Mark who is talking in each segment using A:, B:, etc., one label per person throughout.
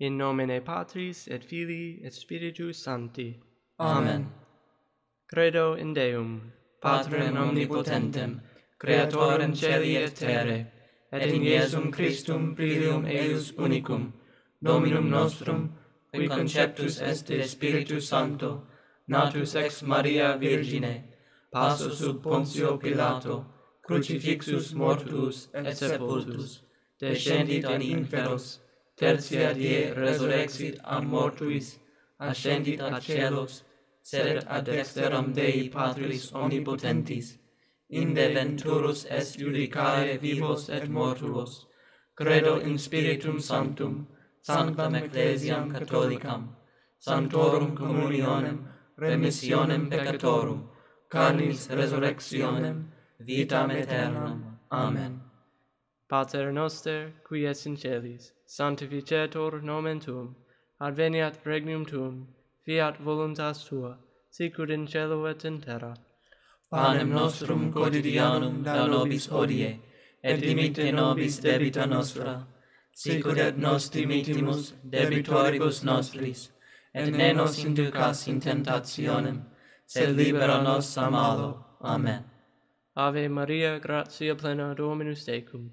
A: In nomine Patris et Filii et Spiritus Sancti.
B: Amen.
A: Credo in Deum,
B: Patrem omnipotentem, creatorem celi et terre, et in Iesum Christum Filium eius unicum, Dominum nostrum, qui conceptus est de Spiritu Sancto, natus ex Maria Virgine, passo sub Pontio Pilato, crucifixus mortuus et sepultus, descendit ad inferos, tertia die resurrexit a mortuis, ascendit ad celos, sedet ad dexteram Dei Patris omnipotentis, inde venturus est judicare vivos et mortuos, credo in Spiritum Sanctum, Sanctam Ecclesiam Catholicam, Sanctorum Communionem, remissionem peccatorum, carnis resurrectionem, vitam aeternam. Amen.
A: Pater noster, qui es in celis, sanctificetur nomen tuum, adveniat regnum tuum, fiat voluntas tua, sicur in celo et in terra.
B: Panem nostrum quotidianum da nobis hodie, et dimitte nobis debita nostra, sicur et nos dimittimus debitoribus nostris, et ne nos inducas in tentationem, sed libera nos a malo. Amen.
A: Ave Maria, gratia plena Dominus tecum,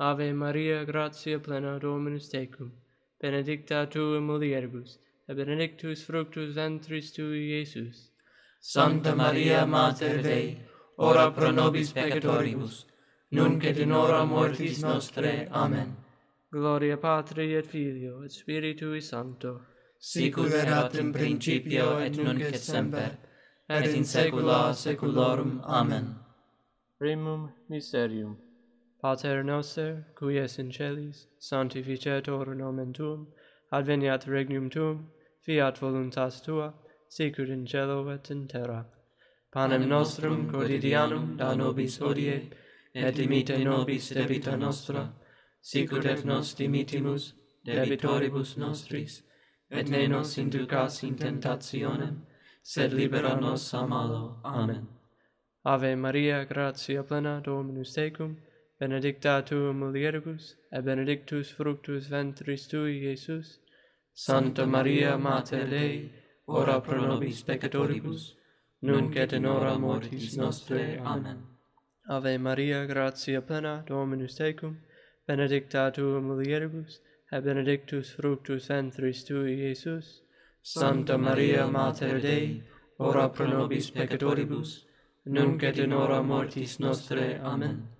A: Ave Maria, gratia plena Dominus tecum, benedicta tu in mulieribus, et benedictus fructus ventris tui, Iesus.
B: Santa Maria, Mater Dei, ora pro nobis peccatoribus, nunc et in hora mortis nostre. Amen.
A: Gloria Patri et Filio et Spiritui Sancto,
B: sicut erat in principio et nunc et semper, et in saecula saeculorum. Amen.
A: Primum Miserium Pater noster, qui es in celis, sanctificetur nomen tuum, adveniat regnum tuum, fiat voluntas tua, sicut in cielo et in terra. Panem nostrum quotidianum da nobis hodie, et dimite nobis debita nostra, sicut et nos dimitimus debitoribus nostris, et ne nos inducas in tentationem, sed libera nos a malo. Amen. Ave Maria, gratia plena Dominus tecum, benedicta tu mulieribus, et benedictus fructus ventris tui, Iesus.
B: Santa Maria, Mater Dei, ora pro nobis peccatoribus, nunc et in hora mortis nostre. Amen.
A: Ave Maria, gratia plena, Dominus tecum, benedicta tu mulieribus, et benedictus fructus ventris tui, Iesus.
B: Santa Maria, Mater Dei, ora pro nobis peccatoribus, nunc et in hora mortis nostre. Amen.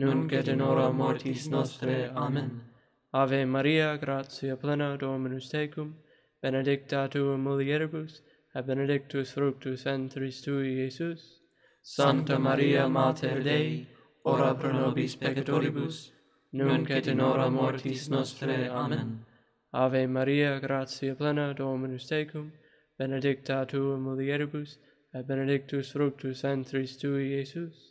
B: nunc et in hora mortis nostre. Amen.
A: Ave Maria, gratia plena Dominus tecum, benedicta tu in mulieribus, et benedictus fructus ventris tui, Iesus.
B: Santa Maria, Mater Dei, ora pro nobis peccatoribus, nunc et in hora mortis nostre. Amen.
A: Ave Maria, gratia plena Dominus tecum, benedicta tu in mulieribus, et benedictus fructus ventris tui, Iesus.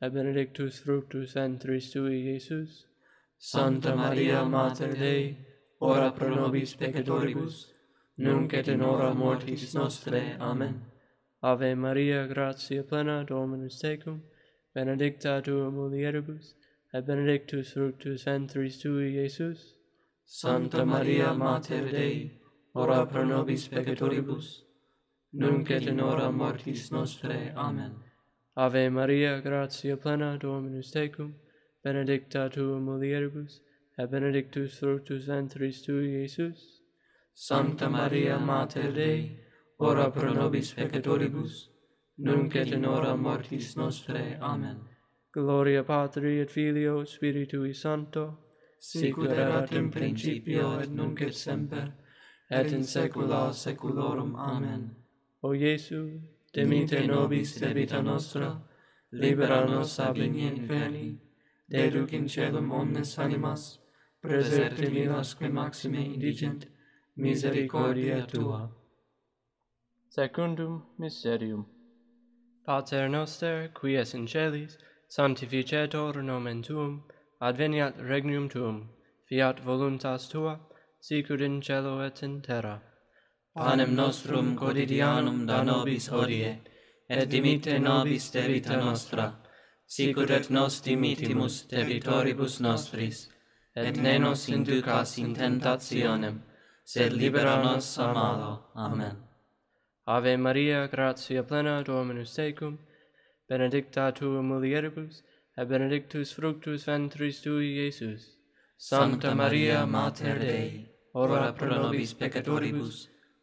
A: et benedictus fructus ventris tui, Iesus.
B: Santa Maria, Mater Dei, ora pro nobis peccatoribus, nunc et in hora mortis nostre. Amen.
A: Ave Maria, gratia plena, Dominus tecum, benedicta tu mulieribus, et benedictus fructus ventris tui, Iesus.
B: Santa Maria, Mater Dei, ora pro nobis peccatoribus, nunc et in hora mortis nostre. Amen.
A: Ave Maria, gratia plena Dominus tecum, benedicta tu mulieribus, et benedictus fructus ventris tui, Iesus.
B: Sancta Maria, Mater Dei, ora pro nobis peccatoribus, nunc et in hora mortis nostre. Amen.
A: Gloria Patri et Filio Spiritui Sancto,
B: sicut erat in principio et nunc et semper, et in saecula saeculorum. Amen.
A: O Iesu,
B: Demite nobis debita nostra, libera nos ab igni inferni, deduc in celum omnes animas, preserte vivas que maxime indigent, misericordia Tua.
A: Secundum Mysterium Pater noster, qui es in celis, sanctificetur nomen Tuum, adveniat regnum Tuum, fiat voluntas Tua, sicur in celo et in terra
B: panem nostrum quotidianum da nobis hodie, et dimitte nobis debita nostra, sicut et nos dimittimus debitoribus nostris, et ne nos inducas in tentationem, sed libera nos a malo. Amen.
A: Ave Maria, gratia plena, Dominus tecum, benedicta tu mulieribus, et benedictus fructus ventris tui, Iesus.
B: Sancta Maria, Mater Dei, ora pro nobis peccatoribus,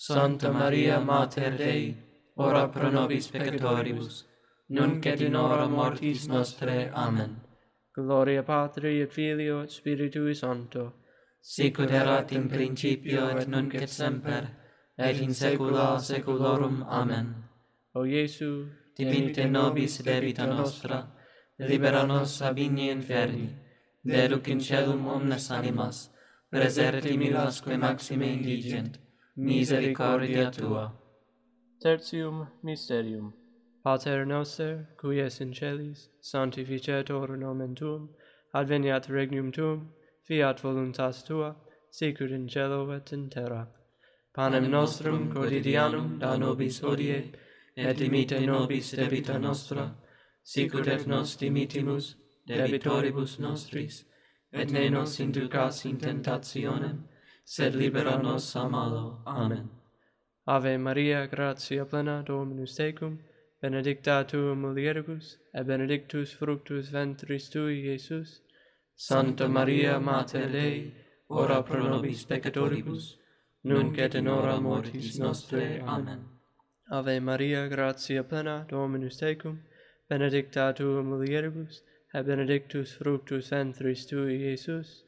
B: Santa Maria Mater Dei, ora pro nobis peccatoribus, nunc et in hora mortis nostre. Amen.
A: Gloria Patri et Filio et Spiritui Sancto,
B: sicut erat in principio et nunc et semper, et in saecula saeculorum. Amen.
A: O Iesu,
B: dimitte nobis debita nostra, libera nos ab igni inferni, deduc in celum omnes animas, preserti milasque maxime indigent, misericordia tua.
A: Tertium mysterium. Pater noster, qui es in celis, sanctificetur nomen tuum, adveniat regnum tuum, fiat voluntas tua, sicut in cielo et in terra. Panem nostrum quotidianum da nobis hodie, et dimite nobis debita nostra, sicut et nos dimitimus debitoribus nostris, et ne nos inducas in tentationem, sed libera nos a malo. Amen. Ave Maria, gratia plena, Dominus tecum, benedicta tu mulieribus, et benedictus fructus ventris tui, Iesus. Santa Maria, Mater Dei, ora pro nobis peccatoribus, nunc et in hora mortis nostre. Amen. Ave Maria, gratia plena, Dominus tecum, benedicta tu mulieribus, et benedictus fructus ventris tui, Iesus.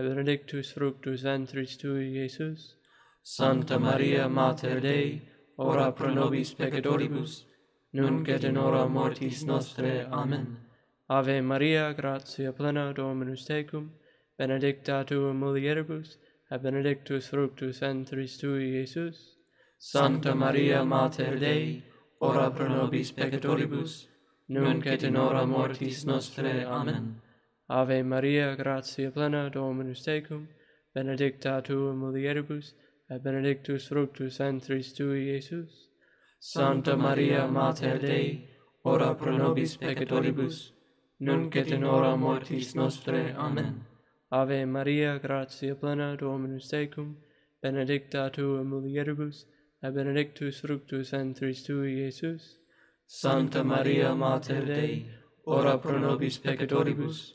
A: benedictus fructus ventris tui, Iesus. Santa Maria, Mater Dei, ora pro nobis peccatoribus, nunc et in hora mortis nostre. Amen. Ave Maria, gratia plena Dominus tecum, benedicta tu mulieribus, et benedictus fructus ventris tui, Iesus. Santa Maria, Mater Dei, ora pro nobis peccatoribus, nunc et in hora mortis nostre. Amen. Ave Maria, gratia plena Dominus tecum, benedicta tu mulieribus, et benedictus fructus ventris tui, Iesus. Santa Maria, Mater Dei, ora pro nobis peccatoribus, nunc et in hora mortis nostre. Amen. Ave Maria, gratia plena Dominus tecum, benedicta tu mulieribus, et benedictus fructus ventris tui, Iesus. Santa Maria, Mater Dei, ora pro nobis peccatoribus,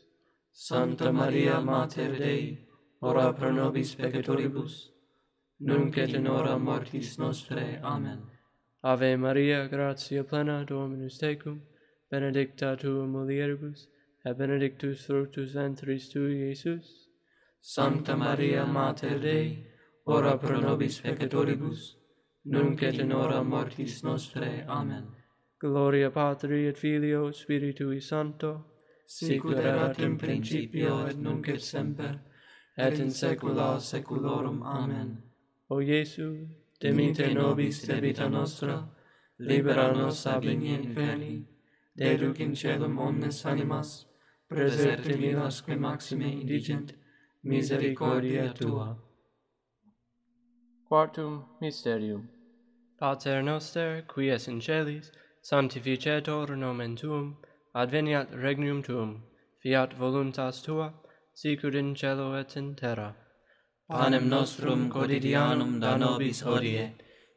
A: Santa Maria Mater Dei, ora pro nobis peccatoribus, nunc et in hora mortis nostre. Amen. Ave Maria, gratia plena, Dominus tecum, benedicta tu mulieribus, et benedictus fructus ventris tui, Iesus. Santa Maria Mater Dei, ora pro nobis peccatoribus, nunc et in hora mortis nostre. Amen. Gloria Patri et Filio Spiritui Sancto, sicut erat in principio et nunc et semper, et in saecula saeculorum. Amen. O Iesu, dimite nobis debita nostra, libera nos ab inie inferni, deduc in celum omnes animas, preserte illas que maxime indigent, misericordia Tua. Quartum Mysterium Pater noster, qui es in celis, sanctificetur nomen Tuum, adveniat regnum tuum, fiat voluntas tua, sicur in cielo et in terra.
B: Panem nostrum quotidianum da nobis hodie,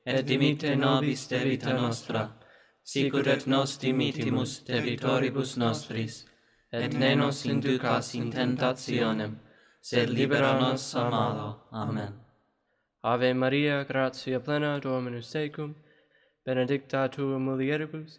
B: et dimitte nobis debita nostra, sicur et nos dimitimus debitoribus nostris, et ne nos inducas in tentationem, sed libera nos a malo. Amen.
A: Ave Maria, gratia plena Dominus tecum, benedicta tu mulieribus,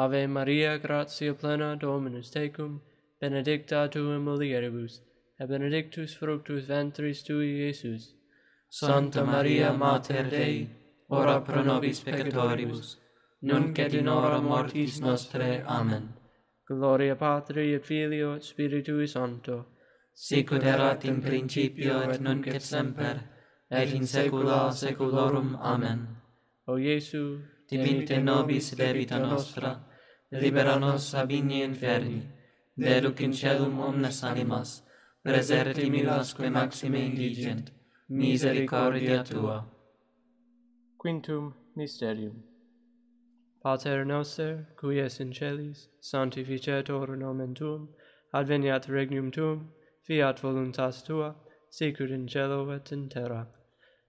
A: Ave Maria, gratia plena Dominus tecum, benedicta tu in mulieribus, et benedictus fructus ventris tui, Iesus.
B: Sancta Maria, Mater Dei, ora pro nobis peccatoribus, nunc et in hora mortis nostre. Amen.
A: Gloria Patri et Filio et Spiritui Sancto,
B: sicut erat in principio et nunc et semper, et in saecula saeculorum. Amen.
A: O Iesu,
B: dimitte nobis debita nostra, libera nos ab igni inferni, deduc in celum omnes animas, preserti milasque maxime indigent, misericordia Tua.
A: Quintum Mysterium Pater noster, qui es in celis, sanctificetur nomen Tuum, adveniat regnum Tuum, fiat voluntas Tua, sicut in cielo et in terra.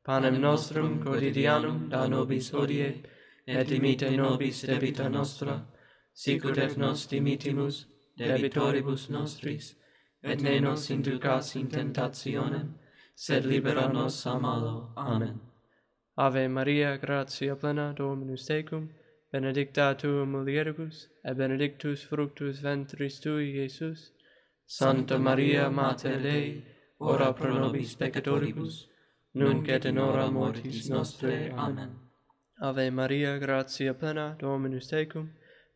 A: Panem nostrum quotidianum da nobis hodie, et imite nobis debita nostra,
B: sicut et nos dimittimus debitoribus nostris, et ne nos inducas in tentationem, sed libera nos a malo. Amen.
A: Ave Maria, gratia plena, Dominus tecum, benedicta tu mulieribus, et benedictus fructus ventris tui, Iesus.
B: Santa Maria, Mater Dei, ora pro nobis peccatoribus, nunc et in hora mortis nostre. Amen.
A: Ave Maria, gratia plena, Dominus tecum,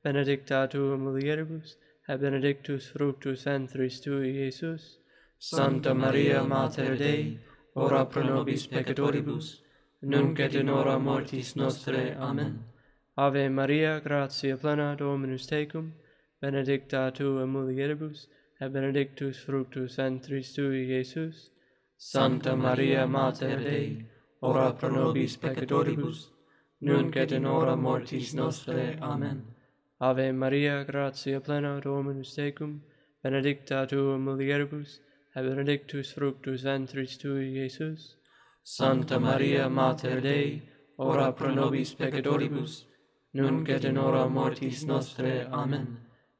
A: benedicta tu mulieribus, et benedictus fructus ventris tui, Iesus.
B: Santa Maria, Mater Dei, ora pro nobis peccatoribus, nunc et in hora mortis nostre. Amen.
A: Ave Maria, gratia plena Dominus tecum, benedicta tu in mulieribus, et benedictus fructus ventris tui, Iesus.
B: Santa Maria, Mater Dei, ora pro nobis peccatoribus, nunc et in hora mortis nostre. Amen.
A: Ave Maria, gratia plena Dominus tecum, benedicta tu mulieribus, et benedictus fructus ventris tui, Iesus.
B: Sancta Maria, Mater Dei, ora pro nobis peccatoribus, nunc et in hora mortis nostre. Amen.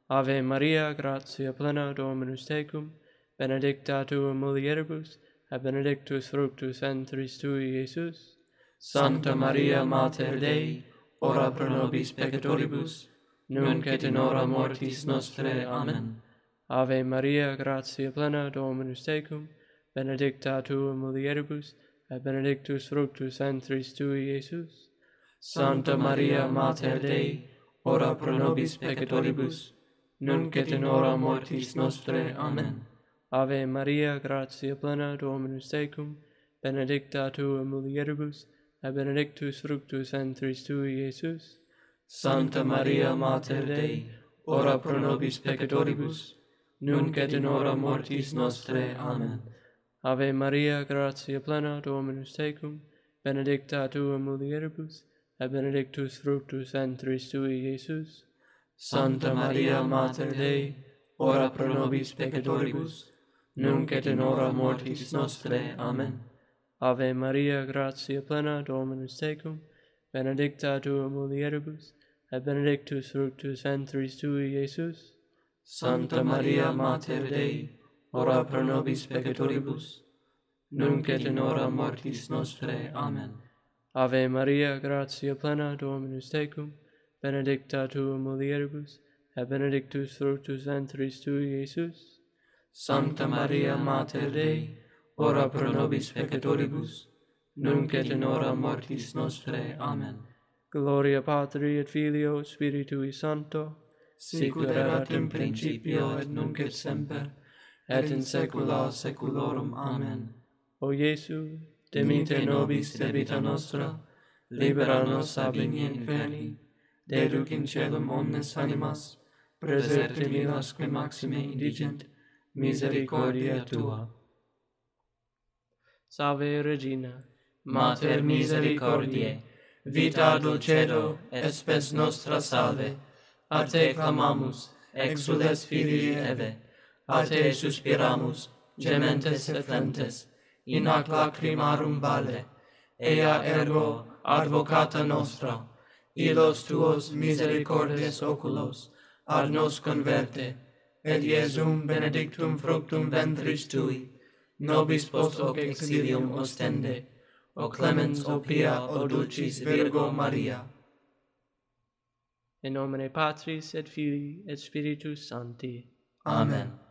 A: Ave Maria, gratia plena Dominus tecum, benedicta tu mulieribus, et benedictus fructus ventris tui, Iesus.
B: Sancta Maria, Mater Dei, ora pro nobis peccatoribus, nunc et in hora mortis nostre. Amen.
A: Ave Maria, gratia plena, Dominus tecum, benedicta tu in mulieribus, et benedictus fructus ventris tui, Iesus.
B: Santa Maria, Mater Dei, ora pro nobis peccatoribus, nunc et in hora mortis nostre. Amen.
A: Ave Maria, gratia plena, Dominus tecum, benedicta tu in mulieribus, et benedictus fructus ventris tui, Iesus.
B: Santa Maria Mater Dei, ora pro nobis peccatoribus, nunc et in hora mortis nostre. Amen.
A: Ave Maria, gratia plena, Dominus tecum, benedicta tu in mulieribus, et benedictus fructus ventris tui, Iesus.
B: Santa Maria Mater Dei, ora pro nobis peccatoribus, nunc et in hora mortis nostre. Amen.
A: Ave Maria, gratia plena, Dominus tecum, benedicta tu mulieribus, et benedictus fructus ventris tui, Iesus.
B: Sancta Maria, Mater Dei, ora pro nobis peccatoribus, nunc et in hora mortis nostre. Amen.
A: Ave Maria, gratia plena, Dominus tecum, benedicta tu mulieribus, et benedictus fructus ventris tui, Iesus.
B: Sancta Maria, Mater Dei, ora pro nobis peccatoribus, nunc et in hora mortis nostrae. Amen.
A: Gloria Patri et Filio Spiritui Sancto,
B: sic ut erat in principio et nunc et semper, et in saecula saeculorum. Amen.
A: O Iesu,
B: dimite nobis debita nostra, libera nos ab igni inferni, deduc in celum omnes animas, preserte milas que maxime indigent, misericordia Tua.
A: Salve Regina,
B: Mater misericordiae, vita dulcedo, espes nostra salve. A te clamamus, exules Filii Eve, a te suspiramus, gementes et flentes, in ac lacrimarum valle, Ea ergo, advocata nostra, ilos tuos misericordes oculos, ad nos converte, et Iesum benedictum fructum ventris tui, nobis post hoc exilium ostende, O clemens, o pia, o dulcis Virgo Maria.
A: In nomine Patris et Filii et Spiritus Sancti.
B: Amen.